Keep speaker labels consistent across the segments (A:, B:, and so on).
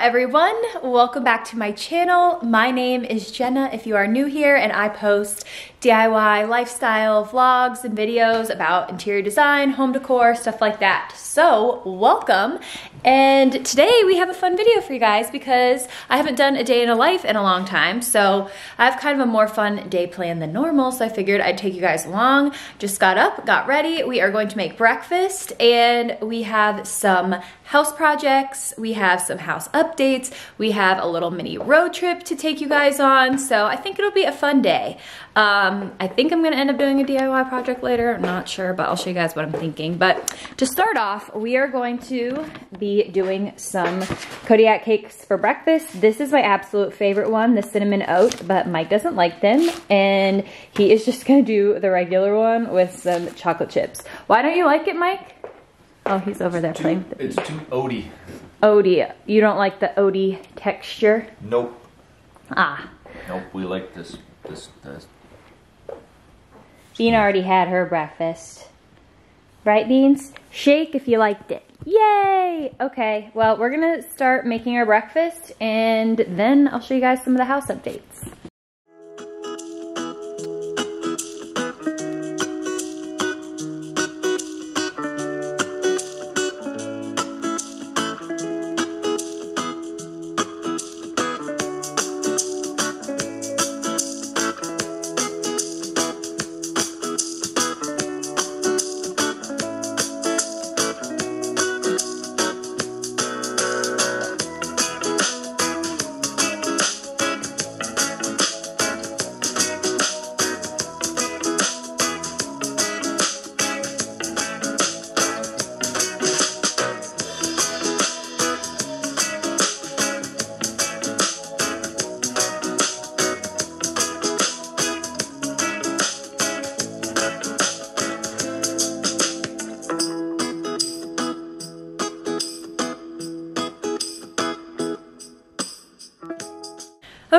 A: everyone, welcome back to my channel. My name is Jenna if you are new here and I post DIY lifestyle vlogs and videos about interior design, home decor, stuff like that. So welcome. And today we have a fun video for you guys because I haven't done a day in a life in a long time. So I have kind of a more fun day plan than normal. So I figured I'd take you guys along. Just got up, got ready. We are going to make breakfast and we have some house projects. We have some house updates. We have a little mini road trip to take you guys on. So I think it'll be a fun day. Um, I think I'm gonna end up doing a DIY project later. I'm not sure, but I'll show you guys what I'm thinking. But to start off, we are going to be doing some Kodiak cakes for breakfast. This is my absolute favorite one, the cinnamon oat, but Mike doesn't like them. And he is just gonna do the regular one with some chocolate chips. Why don't you like it, Mike? Oh, he's over there
B: Too,
A: playing.
B: it's too oaty.
A: Odie. You don't like the Odie texture?
B: Nope.
A: Ah.
B: Nope. We like this. This. this.
A: Bean already had her breakfast. Right, Beans? Shake if you liked it. Yay! Okay, well, we're gonna start making our breakfast and then I'll show you guys some of the house updates.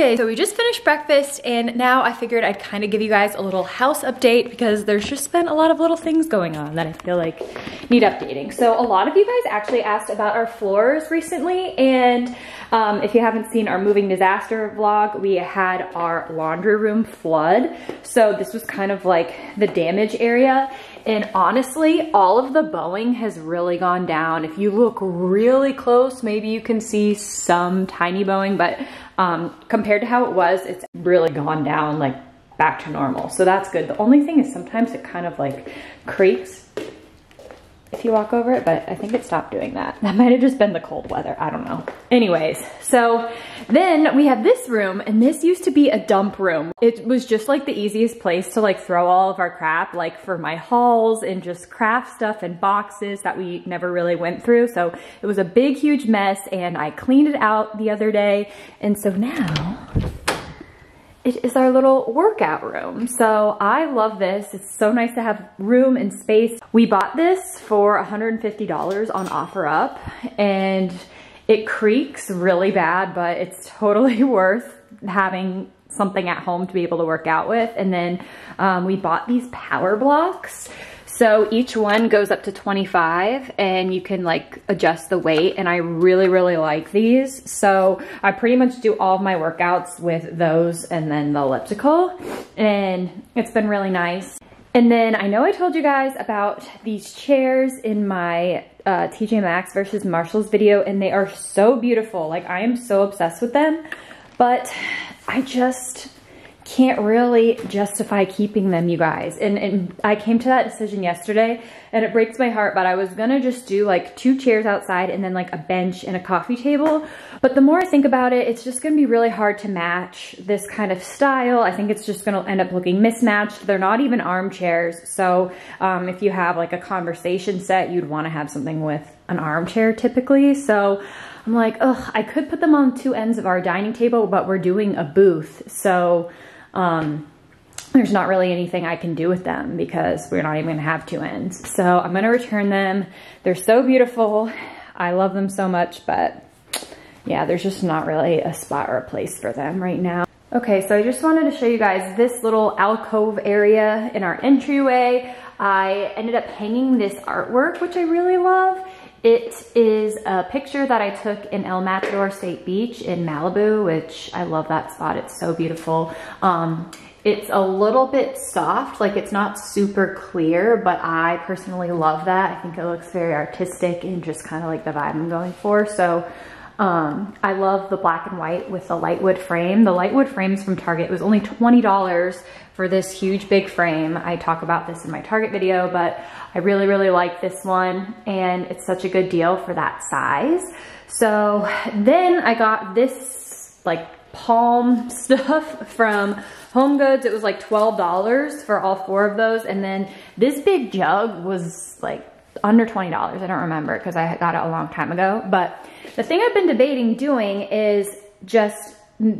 A: Okay, so we just finished breakfast and now I figured I'd kind of give you guys a little house update because there's just been a lot of little things going on that I feel like need updating. So a lot of you guys actually asked about our floors recently and um, if you haven't seen our moving disaster vlog, we had our laundry room flood. So this was kind of like the damage area. And honestly, all of the bowing has really gone down. If you look really close, maybe you can see some tiny bowing, but um, compared to how it was, it's really gone down like back to normal. So that's good. The only thing is sometimes it kind of like creaks if you walk over it, but I think it stopped doing that. That might have just been the cold weather. I don't know. Anyways, so then we have this room and this used to be a dump room. It was just like the easiest place to like throw all of our crap, like for my hauls and just craft stuff and boxes that we never really went through. So it was a big, huge mess and I cleaned it out the other day. And so now it is our little workout room. So I love this. It's so nice to have room and space. We bought this for $150 on OfferUp and it creaks really bad, but it's totally worth having something at home to be able to work out with. And then um, we bought these PowerBlocks. So each one goes up to 25 and you can like adjust the weight and I really, really like these. So I pretty much do all of my workouts with those and then the elliptical and it's been really nice. And then I know I told you guys about these chairs in my uh, TJ Maxx versus Marshalls video and they are so beautiful. Like I am so obsessed with them, but I just, can't really justify keeping them, you guys. And, and I came to that decision yesterday and it breaks my heart, but I was gonna just do like two chairs outside and then like a bench and a coffee table. But the more I think about it, it's just gonna be really hard to match this kind of style. I think it's just gonna end up looking mismatched. They're not even armchairs. So um, if you have like a conversation set, you'd wanna have something with an armchair typically. So I'm like, ugh, I could put them on two ends of our dining table, but we're doing a booth. So um, there's not really anything I can do with them because we're not even gonna have two ends. So I'm gonna return them. They're so beautiful. I love them so much, but yeah, there's just not really a spot or a place for them right now. Okay, so I just wanted to show you guys this little alcove area in our entryway. I ended up hanging this artwork, which I really love. It is a picture that I took in El Matador State Beach in Malibu, which I love that spot. It's so beautiful. Um, it's a little bit soft, like it's not super clear, but I personally love that. I think it looks very artistic and just kind of like the vibe I'm going for. So um, I love the black and white with the lightwood frame. The lightwood frames from Target it was only $20 for this huge big frame. I talk about this in my Target video, but I really, really like this one and it's such a good deal for that size. So then I got this like palm stuff from Home Goods, it was like $12 for all four of those. And then this big jug was like under $20. I don't remember because I got it a long time ago. But the thing I've been debating doing is just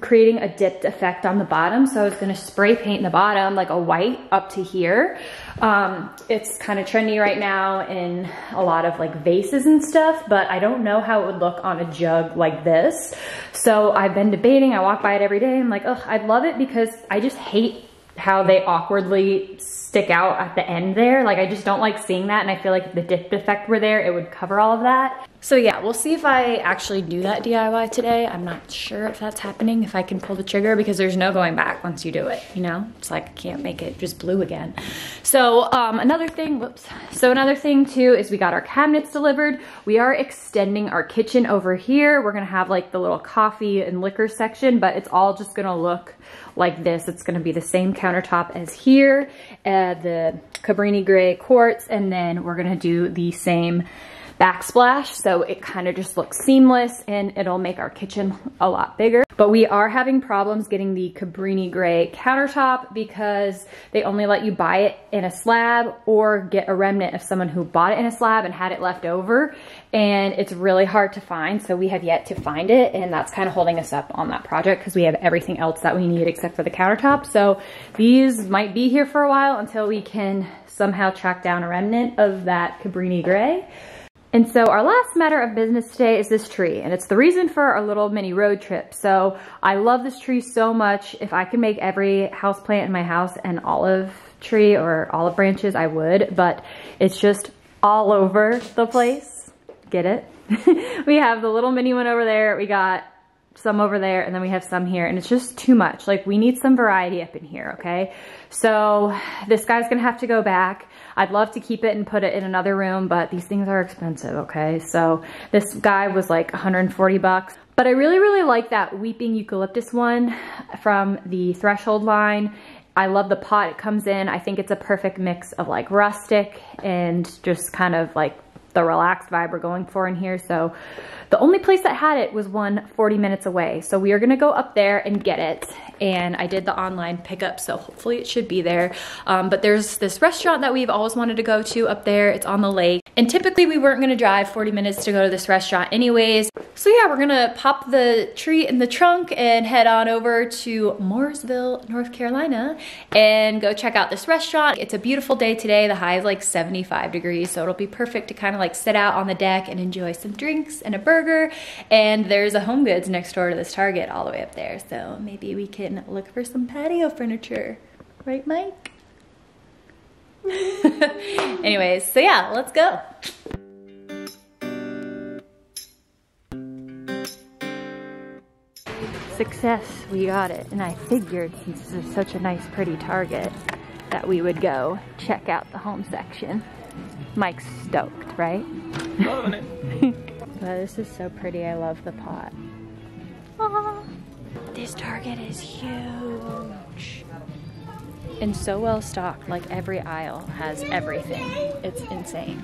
A: creating a dipped effect on the bottom. So I was gonna spray paint the bottom like a white up to here. Um, it's kind of trendy right now in a lot of like vases and stuff, but I don't know how it would look on a jug like this. So I've been debating, I walk by it every day. I'm like, oh, I'd love it because I just hate how they awkwardly stick out at the end there. Like I just don't like seeing that and I feel like if the dip effect were there, it would cover all of that. So yeah, we'll see if I actually do that DIY today. I'm not sure if that's happening, if I can pull the trigger because there's no going back once you do it, you know? It's like I can't make it just blue again. So um, another thing, whoops. So another thing too is we got our cabinets delivered. We are extending our kitchen over here. We're gonna have like the little coffee and liquor section, but it's all just gonna look like this. It's gonna be the same countertop as here, uh, the Cabrini gray quartz, and then we're gonna do the same backsplash so it kind of just looks seamless and it'll make our kitchen a lot bigger. But we are having problems getting the Cabrini gray countertop because they only let you buy it in a slab or get a remnant of someone who bought it in a slab and had it left over and it's really hard to find so we have yet to find it and that's kind of holding us up on that project because we have everything else that we need except for the countertop. So these might be here for a while until we can somehow track down a remnant of that Cabrini gray. And so our last matter of business today is this tree, and it's the reason for our little mini road trip. So I love this tree so much. If I could make every house plant in my house an olive tree or olive branches, I would, but it's just all over the place. Get it? we have the little mini one over there. We got some over there and then we have some here and it's just too much. Like we need some variety up in here, okay? So this guy's gonna have to go back. I'd love to keep it and put it in another room, but these things are expensive, okay? So this guy was like 140 bucks. But I really, really like that weeping eucalyptus one from the Threshold line. I love the pot it comes in. I think it's a perfect mix of like rustic and just kind of like the relaxed vibe we're going for in here. So the only place that had it was one 40 minutes away. So we are gonna go up there and get it. And I did the online pickup, so hopefully it should be there. Um, but there's this restaurant that we've always wanted to go to up there. It's on the lake. And typically we weren't gonna drive 40 minutes to go to this restaurant anyways. So yeah, we're gonna pop the tree in the trunk and head on over to Mooresville, North Carolina and go check out this restaurant. It's a beautiful day today. The high is like 75 degrees, so it'll be perfect to kind of like sit out on the deck and enjoy some drinks and a burger. And there's a Home Goods next door to this Target all the way up there. So maybe we can look for some patio furniture. Right, Mike? Anyways, so yeah, let's go. Success, we got it. And I figured since this is such a nice pretty Target that we would go check out the home section. Mike's stoked, right? Loving it. this is so pretty. I love the pot. Aww. This Target is huge. And so well stocked, like every aisle has everything. It's insane.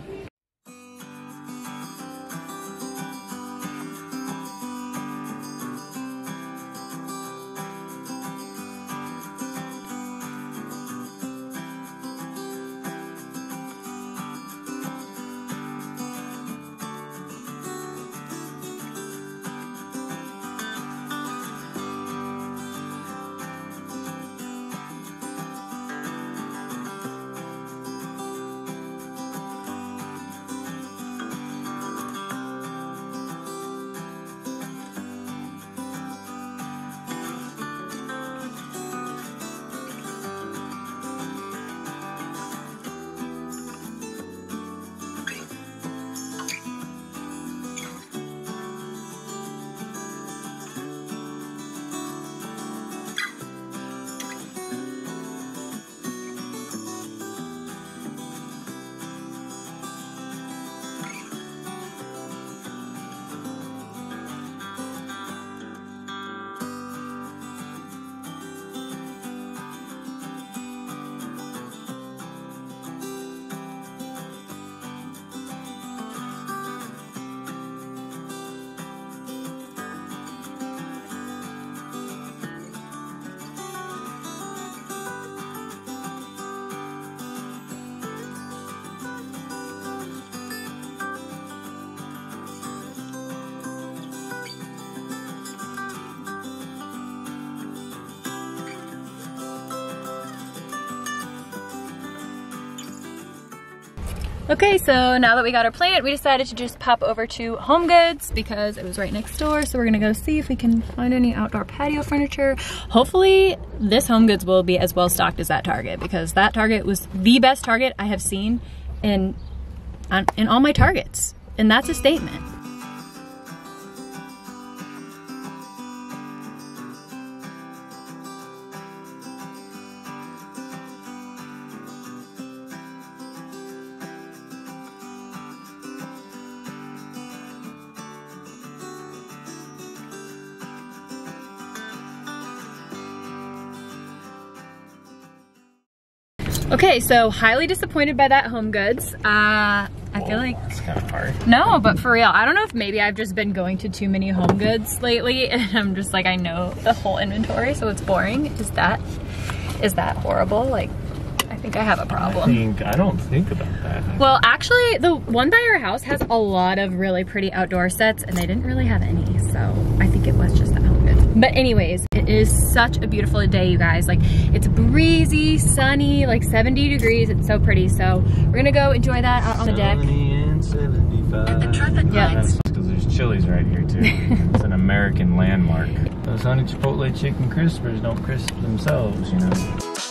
A: Okay, so now that we got our plant, we decided to just pop over to Home Goods because it was right next door. So we're gonna go see if we can find any outdoor patio furniture. Hopefully this Home Goods will be as well stocked as that Target because that Target was the best Target I have seen in, in all my Targets. And that's a statement. Okay, so highly disappointed by that Home Goods. Uh, I feel like
B: it's kind of hard.
A: No, but for real, I don't know if maybe I've just been going to too many Home Goods lately, and I'm just like I know the whole inventory, so it's boring. Is that is that horrible? Like, I think I have a problem.
B: I think I don't think about that.
A: Well, actually, the one by our house has a lot of really pretty outdoor sets, and they didn't really have any, so I think it was just Goods. But anyways, it is such a beautiful day, you guys. Like, it's breezy, sunny, like 70 degrees. It's so pretty. So we're gonna go enjoy that out on the deck.
B: and 75.
A: Yeah.
B: That's because there's Chili's right here too. it's an American landmark. Those honey chipotle chicken crispers don't crisp themselves, you know.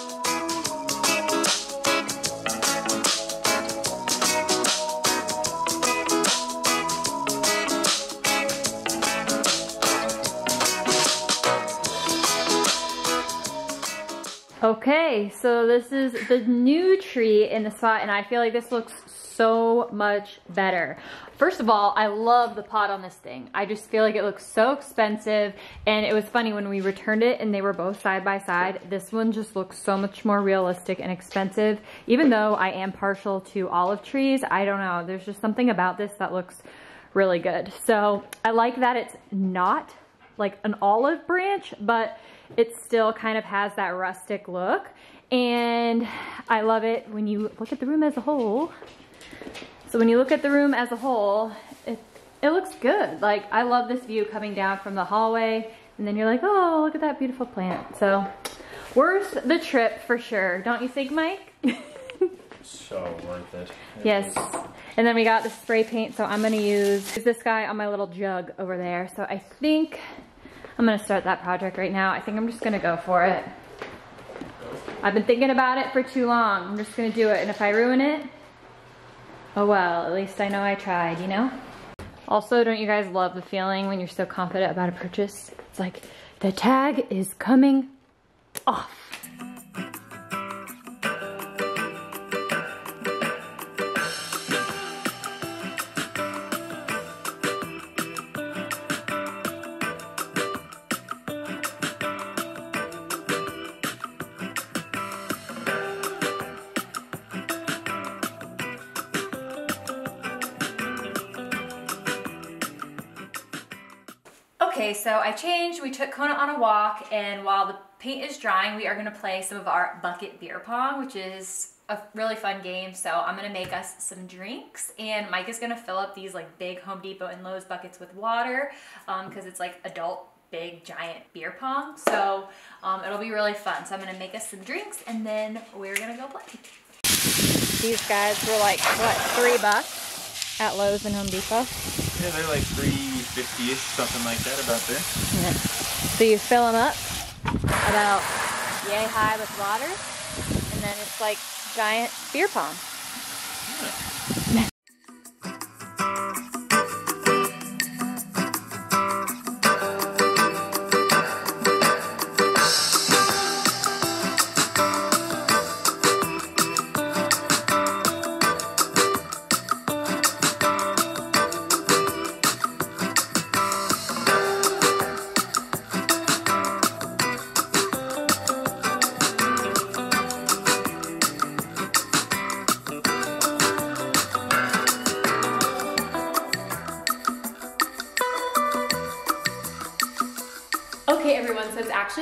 A: So this is the new tree in the spot and I feel like this looks so much better. First of all, I love the pot on this thing. I just feel like it looks so expensive and it was funny when we returned it and they were both side by side. This one just looks so much more realistic and expensive. Even though I am partial to olive trees, I don't know. There's just something about this that looks really good. So I like that it's not like an olive branch, but it still kind of has that rustic look. And I love it when you look at the room as a whole. So when you look at the room as a whole, it, it looks good. Like I love this view coming down from the hallway and then you're like, oh, look at that beautiful plant. So worth the trip for sure. Don't you think, Mike?
B: so worth it. it
A: yes.
B: Is.
A: And then we got the spray paint. So I'm gonna use this guy on my little jug over there. So I think I'm gonna start that project right now. I think I'm just gonna go for it. I've been thinking about it for too long. I'm just gonna do it. And if I ruin it, oh well, at least I know I tried, you know? Also, don't you guys love the feeling when you're so confident about a purchase? It's like, the tag is coming off. Okay, so I changed. We took Kona on a walk, and while the paint is drying, we are gonna play some of our bucket beer pong, which is a really fun game. So I'm gonna make us some drinks, and Mike is gonna fill up these like big Home Depot and Lowe's buckets with water, because um, it's like adult big giant beer pong. So um, it'll be really fun. So I'm gonna make us some drinks, and then we're gonna go play. These guys were like, what, three bucks at Lowe's and Home Depot?
B: Yeah, they're like 350-ish, something like that, about there.
A: Yeah. So you fill them up about yay high with water, and then it's like giant beer pong. Yeah.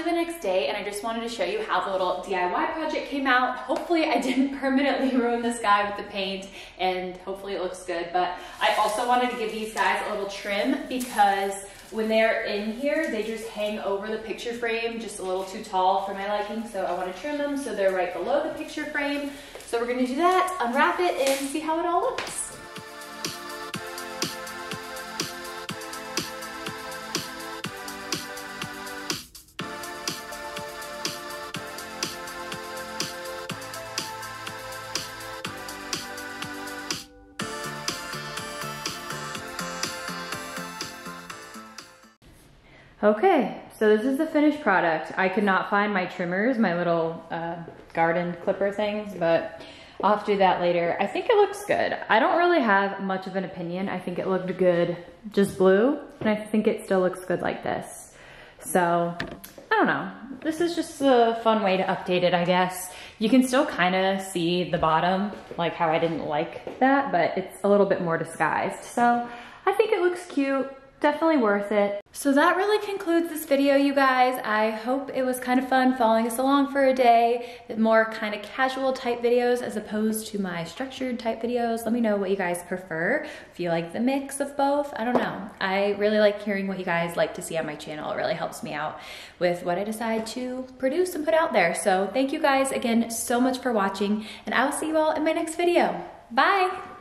A: The next day and I just wanted to show you how the little DIY project came out. Hopefully I didn't permanently ruin the sky with the paint and hopefully it looks good. But I also wanted to give these guys a little trim because when they're in here, they just hang over the picture frame just a little too tall for my liking. So I want to trim them so they're right below the picture frame. So we're going to do that, unwrap it, and see how it all looks. Okay, so this is the finished product. I could not find my trimmers, my little uh, garden clipper things, but I'll have to do that later. I think it looks good. I don't really have much of an opinion. I think it looked good just blue, and I think it still looks good like this. So, I don't know. This is just a fun way to update it, I guess. You can still kind of see the bottom, like how I didn't like that, but it's a little bit more disguised. So, I think it looks cute definitely worth it. So that really concludes this video, you guys. I hope it was kind of fun following us along for a day, more kind of casual type videos as opposed to my structured type videos. Let me know what you guys prefer. If you like the mix of both, I don't know. I really like hearing what you guys like to see on my channel. It really helps me out with what I decide to produce and put out there. So thank you guys again so much for watching and I will see you all in my next video. Bye!